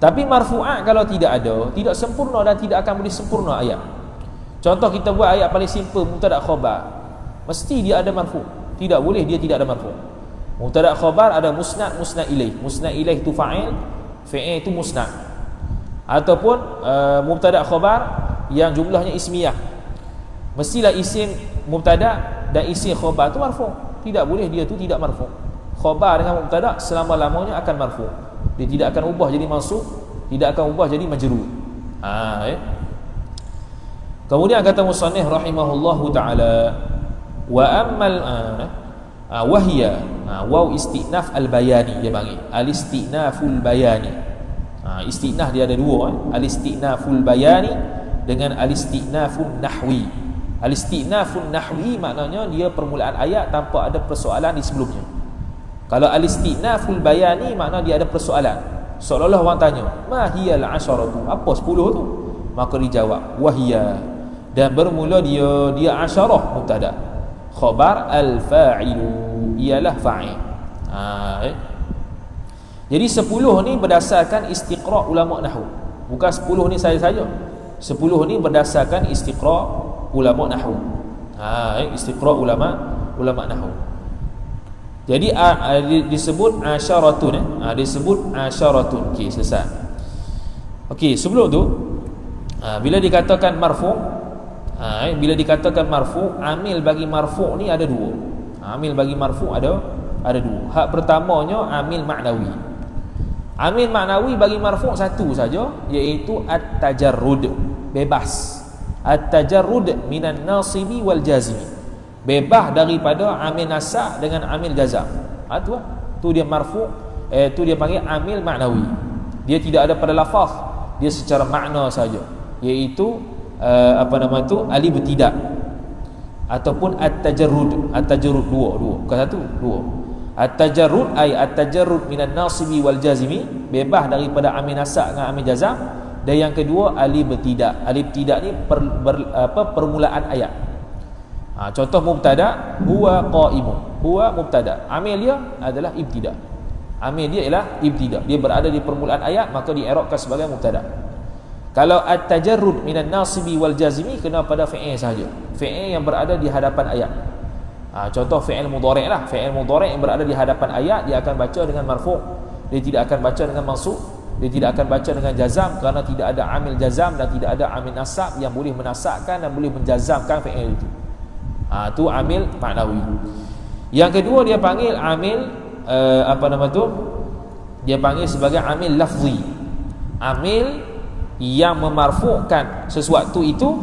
Tapi marfu'at kalau tidak ada tidak sempurna dan tidak akan boleh sempurna ayat Contoh kita buat ayat paling simple mubtada khabar. Mesti dia ada marfu. Tidak boleh dia tidak ada marfu. Mubtada khabar ada musnad musnad ilaih. Musnad ilaih itu fa'il, fi'il itu musnad. Ataupun uh, mubtada khabar yang jumlahnya ismiyah. Mestilah isim mubtada dan isim khabar itu marfu. Tidak boleh dia itu tidak marfu. Khabar dengan mubtada selama-lamanya akan marfu. Dia tidak akan ubah jadi mansub, tidak akan ubah jadi majrur. Ah, eh? Kemudian kata musannif rahimahullahu taala wa ammal uh, uh, wahya uh, waw istinaf al bayani dia bagi al istinaful bayani uh, istinaf dia ada dua eh? al istinaful bayani dengan al istinafun nahwi Al-istinafun nahwi maknanya dia permulaan ayat tanpa ada persoalan di sebelumnya. Kalau al-istinaful bayani makna dia ada persoalan. Seolah-olah orang tanya, "Ma hiyal asharatu?" Apa 10 tu? Maka dijawab, "Wahia." Dan bermula dia dia asyarah mubtada. Khabar al-fa'ilu ialah fa'il. Ha, eh? Jadi 10 ni berdasarkan istiqra' ulama nahwu. Bukan 10 ni saya saja. 10 ni berdasarkan istiqra' ulama nahwu. Ha, eh? istiqra' ulama ulama nahwu. Jadi a, a, disebut asyaratun eh? a, disebut asyaratun. Okey, selesai. Okey, sebelum tu a, bila dikatakan marfu' a, eh, bila dikatakan marfu' amil bagi marfu' ni ada dua. Amil bagi marfu' ada ada dua. Hak pertamanya amil maknawi. Amil maknawi bagi marfu' satu saja iaitu at-tajarrud, bebas. At-tajarrud minan nasibi wal jazmi bebas daripada amil nasab dengan amil jazam ha, tu lah. tu dia marfu eh tu dia panggil amil maknawi dia tidak ada pada lafaz dia secara makna saja iaitu uh, apa nama tu alif tidak ataupun at-tajarrud at-tajarrud dua dua bukan satu dua at-tajarrud ay at-tajarrud minan nasibi wal jazimi bebas daripada amil nasab dengan amil jazam dan yang kedua alif tidak alif tidak ni per, ber, apa permulaan ayat Ha, contoh mubtada huwa qaimun. Huwa mubtada. Amil dia adalah ibtida. Amil dia ialah ibtida. Dia berada di permulaan ayat maka dierokkan sebagai mubtada. Kalau at-tajarrud minan nasibi wal jazmi kena pada fi'il saja. Fi'il yang berada di hadapan ayat. Ha, contoh fi'il mudhari' lah. Fi'il mudhari' yang berada di hadapan ayat dia akan baca dengan marfu'. Dia tidak akan baca dengan mansub. Dia tidak akan baca dengan jazam kerana tidak ada amil jazam dan tidak ada amil nasab yang boleh menasabkan dan boleh menjazamkan fi'il itu ha, tu amil maknawi yang kedua dia panggil amil uh, apa nama tu dia panggil sebagai amil lafzi amil yang memarfukan sesuatu itu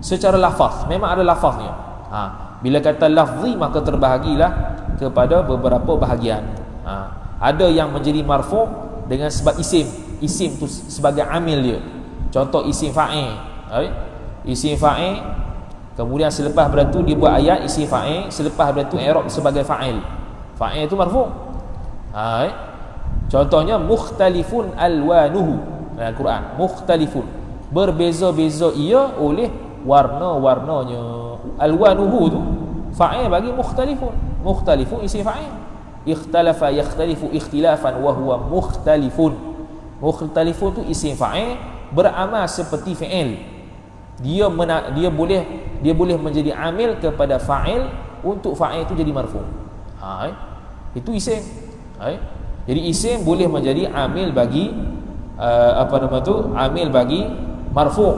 secara lafaz. Memang ada lafaznya. Ha, bila kata lafzi maka terbahagilah kepada beberapa bahagian. Ha, ada yang menjadi marfu dengan sebab isim. Isim tu sebagai amil dia. Contoh isim fa'il. Isim fa'il Kemudian selepas pada tu dia buat ayat isi fa'il, selepas pada tu i'rab sebagai fa'il. Fa'il itu marfu'. Ha, eh? Contohnya mukhtalifun alwanuhu dalam Al-Quran. Mukhtalifun. Berbeza-beza ia oleh warna-warnanya. Alwanuhu tu fa'il bagi mukhtalifun. Mukhtalifun isi fa'il. Ikhtalafa yakhtalifu ikhtilafan wa huwa mukhtalifun. Mukhtalifun tu isi fa'il beramal seperti fi'il dia mena, dia boleh dia boleh menjadi amil kepada fa'il untuk fa'il itu jadi marfu. Ha, eh? itu isim. Ha, eh? Jadi isim boleh menjadi amil bagi uh, apa nama tu? Amil bagi marfu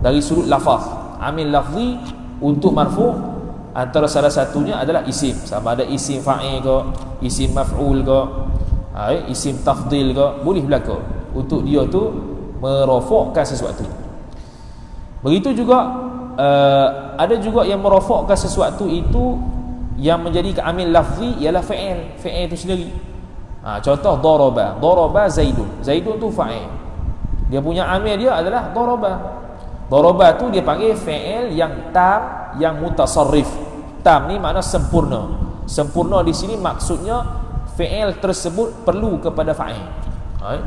dari sudut lafaz. Amil lafzi untuk marfu antara salah satunya adalah isim. Sama ada isim fa'il ke, isim maf'ul ke, ha, eh? isim tafdil ke, boleh berlaku untuk dia tu merofokkan sesuatu. Begitu juga uh, ada juga yang merofakkan sesuatu itu yang menjadi keamil lafzi ialah fa'il, fa'il itu sendiri. Ha, contoh daraba, daraba Zaidun. Zaidun tu fa'il. Dia punya amil dia adalah daraba. Daraba tu dia panggil fa'il yang tam, yang mutasarrif. Tam ni makna sempurna. Sempurna di sini maksudnya fa'il tersebut perlu kepada fa'il. Ha,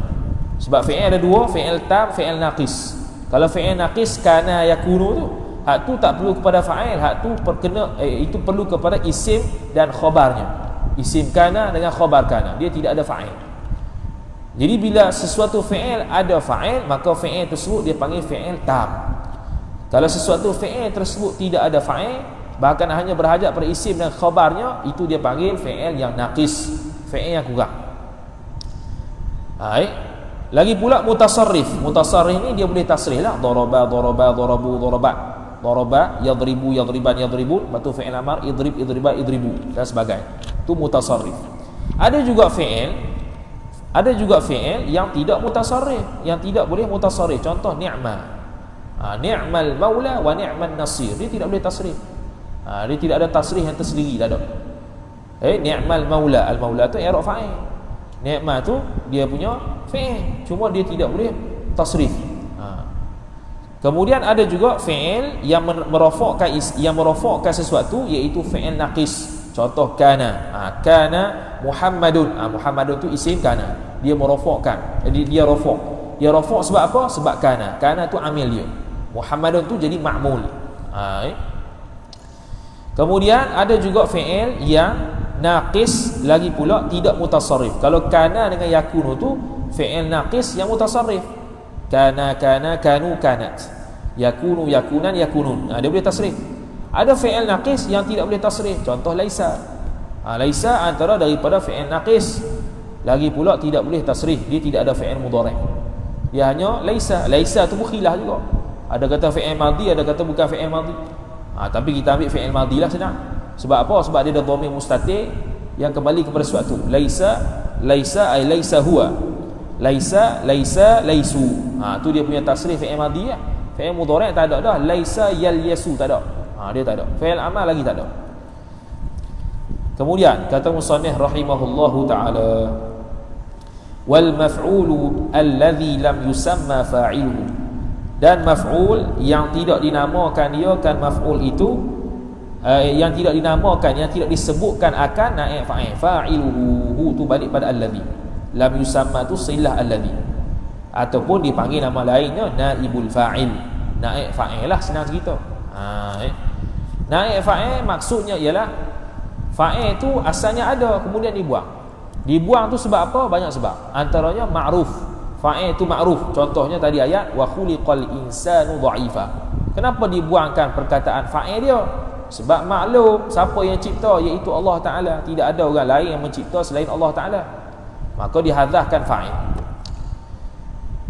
sebab fa'il ada dua, fa'il tam, fa'il naqis. Kalau fi'il naqis kana yakunu tu, hak tu tak perlu kepada fa'il, hak tu perkena eh, itu perlu kepada isim dan khabarnya. Isim kana dengan khabar kana. Dia tidak ada fa'il. Jadi bila sesuatu fi'il ada fa'il, maka fi'il tersebut dia panggil fi'il tam. Kalau sesuatu fi'il tersebut tidak ada fa'il, bahkan hanya berhajat pada isim dan khabarnya, itu dia panggil fi'il yang naqis, fi'il yang kurang. Baik. Lagi pula mutasarrif. Mutasarrif ni dia boleh tasrih lah. Daraba, daraba, darabu, daraba. Daraba, yadribu, yadriban, yadribun. Batu fi'il amar, idrib, idriba, idribu. Dan sebagainya. Itu mutasarrif. Ada juga fi'il. Ada juga fi'il yang tidak mutasarrif. Yang tidak boleh mutasarrif. Contoh ni'ma. Ha, ni'mal maula wa ni'man nasir. Dia tidak boleh tasrif. Ha, dia tidak ada tasrih yang tersendiri. Tak ada. Eh, ni'mal maula. Al-maula tu i'rab fa'il. Nikmat tu dia punya fi'il. Cuma dia tidak boleh tasrif. Ha. kemudian ada juga fi'il yang merofokkan yang merofokkan sesuatu iaitu fi'il naqis contoh kana. Ha, kana muhammadun. Ha, muhammadun tu isim kana. Dia merofokkan. Jadi dia rofok. Dia rofok sebab apa? Sebab kana. Kana tu amil dia. Muhammadun tu jadi ma'mul ha, eh? kemudian ada juga fi'il yang naqis lagi pula tidak mutasarrif. Kalau kana dengan yakunu tu fi'il naqis yang mutasarrif. Kana kana kanu kanat. Yakunu yakunan yakunun. Ha, dia boleh tasrif ada fi'il naqis yang tidak boleh tasrif contoh laisa. Ha, laisa antara daripada fi'il naqis. Lagi pula tidak boleh tasrif dia tidak ada fi'il mudhari. Dia hanya laisa. Laisa tu khilaf juga. Ada kata fi'il madhi ada kata bukan fi'il madhi. Ha, tapi kita ambil fi'il madhi lah senang. Sebab apa? Sebab dia ada dhamir mustatir yang kembali kepada sesuatu. Laisa laisa ay laisa huwa. Laisa laisa laisu. Ha tu dia punya tasrif fi'il madhi lah. Fi'il mudhari tak ada dah. Laisa yal yasu tak ada ha, dia tak ada. Fi'il amal lagi tak ada. Kemudian kata musannif rahimahullahu taala wal maf'ulu alladhi lam yusamma fa'iluhu. Dan maf'ul yang tidak dinamakan dia kan maf'ul itu uh, yang tidak dinamakan yang tidak disebutkan akan naib fa'il. Fa'iluhu tu balik pada alladhi. Lam yusamma tu silah alladhi. Ataupun dipanggil nama lainnya naibul fa'il. Naib fa'il lah senang cerita. Ha, eh. Naik fa'il maksudnya ialah fa'il tu asalnya ada kemudian dibuang. Dibuang tu sebab apa? Banyak sebab. Antaranya ma'ruf. Fa'il tu ma'ruf. Contohnya tadi ayat wa khuliqal insanu dha'ifa. Kenapa dibuangkan perkataan fa'il dia? Sebab maklum siapa yang cipta iaitu Allah Taala. Tidak ada orang lain yang mencipta selain Allah Taala. Maka dihadzahkan fa'il.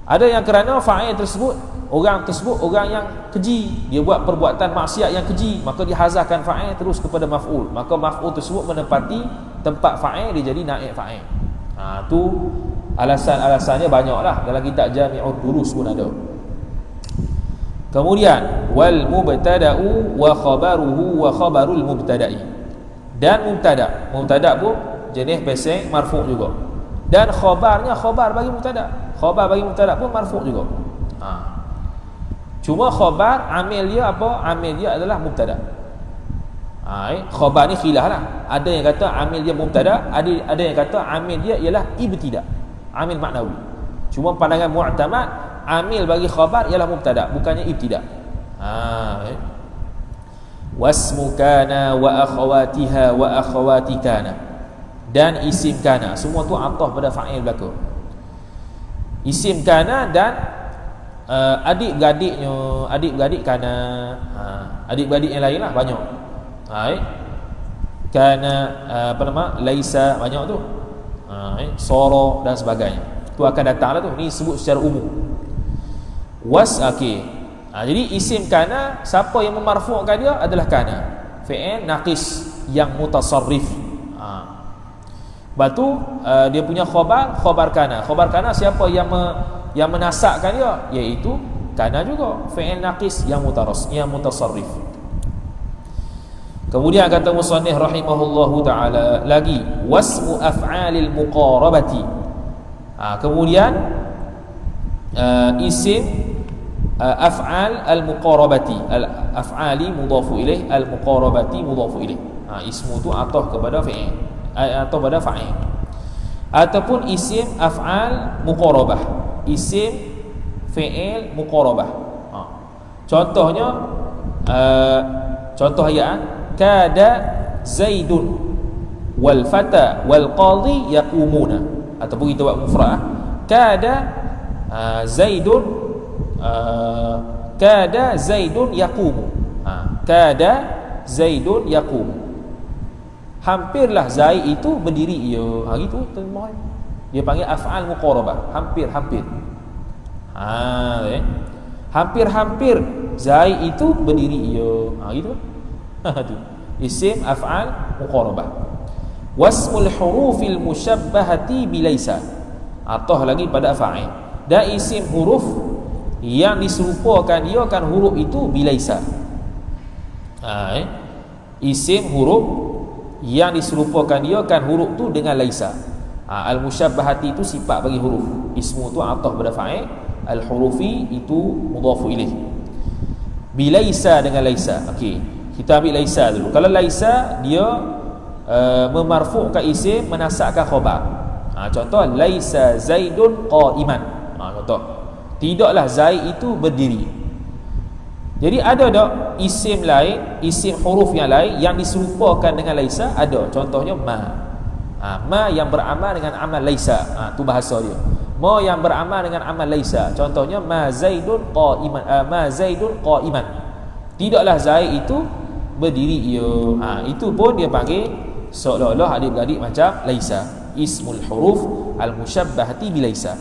Ada yang kerana fa'il tersebut orang tersebut orang yang keji. Dia buat perbuatan maksiat yang keji. Maka dihazahkan fa'il terus kepada maf'ul. Maka maf'ul tersebut menempati tempat fa'il dia jadi naik fa'il. Ha, tu alasan-alasannya banyaklah. Dalam kitab jami'ud durus pun ada. Kemudian wal mubtada'u wa khabaruhu wa khabarul mubtada'i. Dan mubtada' mubtada' pun jenis peseng marfu' juga. Dan khabarnya khabar bagi mubtada' khabar bagi mubtada' pun marfu' juga. Ha. Cuma khabar amil dia apa? Amil dia adalah mubtada. Ha, eh? khabar ni khilaf lah. Ada yang kata amil dia mubtada, ada ada yang kata amil dia ialah ibtida. Amil maknawi. Cuma pandangan mu'tamad, amil bagi khabar ialah mubtada, bukannya ibtida. Ha, eh? Wasmu kana wa akhawatiha wa akhawatikana. Dan isim kana. Semua tu atah pada fa'il belaka. Isim kana dan uh, adik-beradiknya adik-beradik kerana ha, adik-beradik yang lain lah banyak ha, eh? kerana uh, apa nama laisa banyak tu ha, eh? soro dan sebagainya tu akan datang lah tu ni sebut secara umum was okay. ha, jadi isim kana siapa yang memarfu'kan dia adalah kana fi'il naqis yang mutasarrif ha. Batu uh, dia punya khabar khabar kana khabar kana siapa yang me, yang menasakkan dia iaitu kana juga. Fi'il naqis yang mutaras yang mutasarrif. Kemudian kata musannif rahimahullahu taala lagi wasmu af'alil muqarabati. Ha, kemudian uh, isim uh, af'al al muqarabati al af'ali mudhafu ilaih al muqarabati mudhafu ilaih ha, ismu tu atah kepada fi'il atau pada fa'il. Ataupun isim af'al muqarabah isim fi'il muqarabah. Ha. contohnya uh, contoh ayat kada zaidun wal fata wal qadhi yaqumuna. Ataupun kita buat mufrad kada uh, zaidun uh, kada zaidun yaqumu. Ha. kada zaidun yaqumu. Hampirlah zaid itu berdiri ia ha gitu termohon dia panggil af'al muqarabah. Hampir hampir. Ha eh? hampir hampir. Zai itu berdiri ia ha gitu. Ha tu. Isim af'al muqarabah. Wasmul hurufil musyabbahati bilaisa. Atau lagi pada fa'il dan isim huruf yang diserupakan dia kan huruf itu bilaisa. Ha eh? isim huruf yang diserupakan dia kan huruf tu dengan laisa ha, Al-musyabbahati itu sifat bagi huruf. Ismu tu atah pada fa'il Al-hurufi itu mudhafu ilaih bilaisa dengan laisa. Okey kita ambil laisa dulu. Kalau laisa dia uh, memarfu'kan isim menasakkan khabar ha, contoh laisa zaidun qa'iman. Ha, contoh. Tidaklah zaid itu berdiri. Jadi ada tak isim lain isim huruf yang lain yang diserupakan dengan laisa? Ada. Contohnya ma ha, ma yang beramal dengan amal laisa. Ha, tu bahasa dia. Ma yang beramal dengan amal laisa. Contohnya ma zaidun qa'iman uh, ma zaidun qa'iman. Tidaklah zaid itu berdiri ia. Ha, itu pun dia panggil seolah-olah adik-beradik macam laisa. Ismul huruf al musyabbahati bi laisa.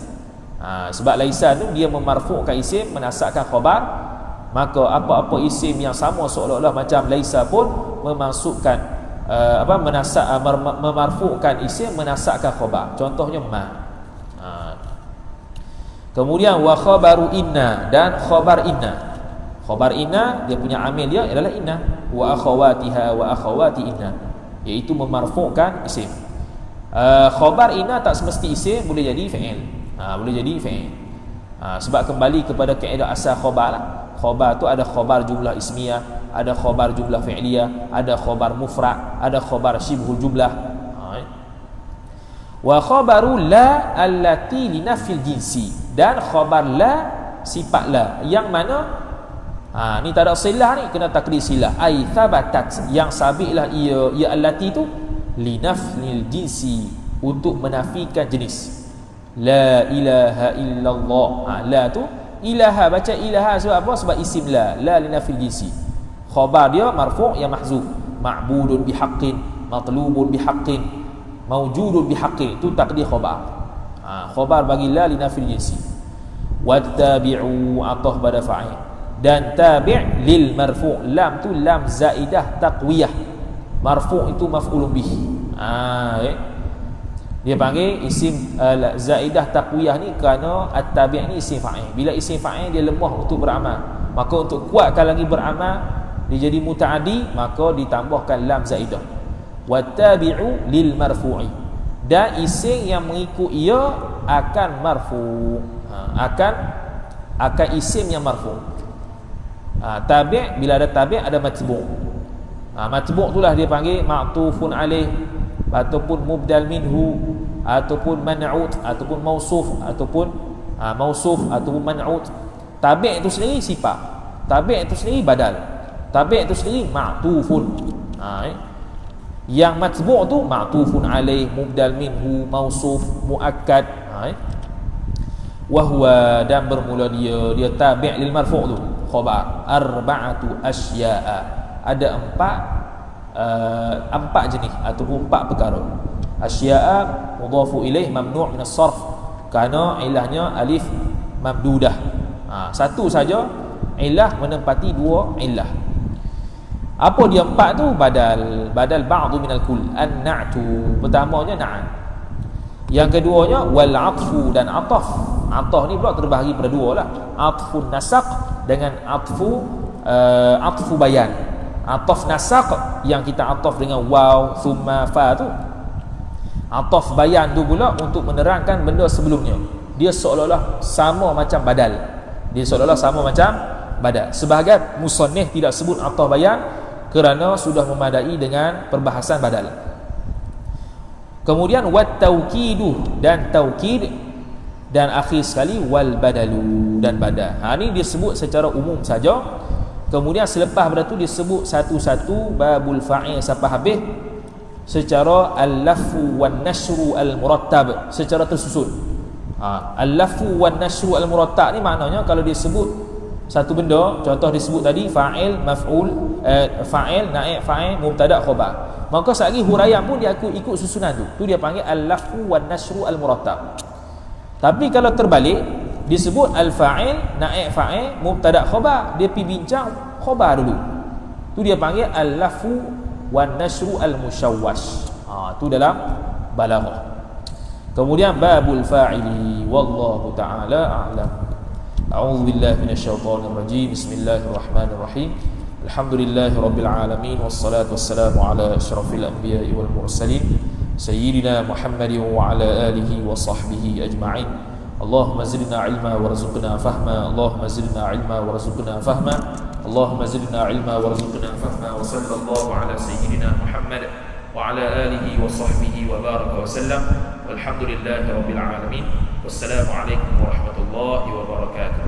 Ha, sebab laisa tu dia memarfu'kan isim menasakkan khabar. Maka apa-apa isim yang sama seolah-olah macam laisa pun memasukkan uh, apa menasak uh, memarfu'kan isim menasakkan khabar contohnya ma Kemudian wa khabaru inna dan khabar inna. Khabar inna dia punya amil dia adalah inna wa akhawatiha wa akhawati inna iaitu memarfu'kan isim. Uh, khabar inna tak semesti isim boleh jadi fi'il. Ha, boleh jadi fi'il. Ha, sebab kembali kepada kaedah asal khabar lah. Khabar tu ada khabar jumlah ismiyah, ada khabar jumlah fi'liyah, ada khabar mufrad, ada khabar syibhul jumlah. Ha, eh. Wa khabaru la allati linafil jinsi. Dan khabar la sifat la. Yang mana? Ha ni tak ada silah ni kena takdir silah. Ai thabatat. Yang sabitlah ia ia allati tu linafnil jinsi. Untuk menafikan jenis la ilaha illallah. Ha, la tu ilaha baca ilaha sebab apa? Sebab isim la. La linafil jinsi. Khabar dia marfu' yang mahzuf. Ma'budun bihaqqin matlubun bihaqqin mawjudun bihaqqin tu takdir khabar. Ha, khabar bagi la linafil jinsi. Wattabi'u atah pada fa'il. Dan tabi' lil marfu' lam tu lam zaidah taqwiyah. Marfu' itu maf'ulun bih. Ha, eh. Dia panggil isim uh, zaidah taqwiyah ni kerana at-tabi' ni isim fa'il. Bila isim fa'il dia lemah untuk beramal. Maka untuk kuatkan lagi beramal dia jadi muta'adi maka ditambahkan lam zaidah. Wattabi'u lil marfu'i dan isim yang mengikut ia akan marfu. Ha, akan akan isim yang marfu. Ha, tabi' bila ada tabi' ada matbu' ha, matbu' itulah dia panggil ma'tufun alaih ataupun mubdal minhu ataupun man'ut ataupun mausuf ataupun ha, mausuf ataupun man'ut. Tabi' itu sendiri sifat tabi' itu sendiri badal. Tabi' itu sendiri ma'tufun. Ha, eh? yang matbu' tu ma'tufun alaih mubdal minhu mausuf muakkad. Ha, eh? wahwa dan bermula dia dia tabi' lil marfu' tu. Khabar arba'atu asya'a. Ada empat uh, empat jenis ataupun empat perkara. Asya'a mudhafu ilaih mamnu' min as-sarf kerana ilahnya alif mamdudah. Ha, satu saja ilah menempati dua ilah. Apa dia empat tu? Badal badal ba'du minal kul an-na'tu pertamanya na'an. Yang keduanya wal atfu dan ataf. Ataf ni pula terbahagi pada dua lah. Atfun nasaq dengan atfu uh, atfu bayan ataf nasaq yang kita ataf dengan waw thumma fa tu. Ataf bayan tu pula untuk menerangkan benda sebelumnya. Dia seolah-olah sama macam badal. Dia seolah-olah sama macam badal. Sebahagian musannif tidak sebut ataf bayan kerana sudah memadai dengan perbahasan badal. Kemudian wat taukidu dan taukid dan akhir sekali wal badalu dan badal. Ha ni disebut secara umum saja kemudian selepas pada tu disebut satu-satu babul fa'il sampai habis. Secara al-lafu wan nasru al-murattab secara tersusun. Ha al-lafu wan nasru al-murattab ni maknanya kalau disebut satu benda contoh disebut tadi fa'il maf'ul eh, fa'il naib fa'il mubtada khabar maka sekali huraian pun dia ikut, ikut susunan tu. Tu dia panggil al-lafu wan nasru al-murattab. Tapi kalau terbalik disebut al fa'il na'ib fa'il mubtada khabar dia pi bincang khabar dulu. Tu dia panggil al lafu wa nasru al musyawwas ha tu dalam balaghah kemudian babul fa'ili wallahu ta'ala a'lam. A'udzu billahi minasyaitonir rajim bismillahir rahmanir rahim alhamdulillahi rabbil alamin. Wassalatu wassalamu ala asyrafil anbiya'i wal mursalin. Sayyidina muhammadin wa ala alihi wa sahbihi ajma'in. اللهم زدنا علما ورزقنا فهما. اللهم زدنا علما ورزقنا فهما. اللهم زدنا علما وارزقنا فهما. وصلى الله على سيدنا محمد وعلى آله وصحبه وبارك وسلم. والحمد لله رب العالمين. والسلام عليكم ورحمة الله وبركاته.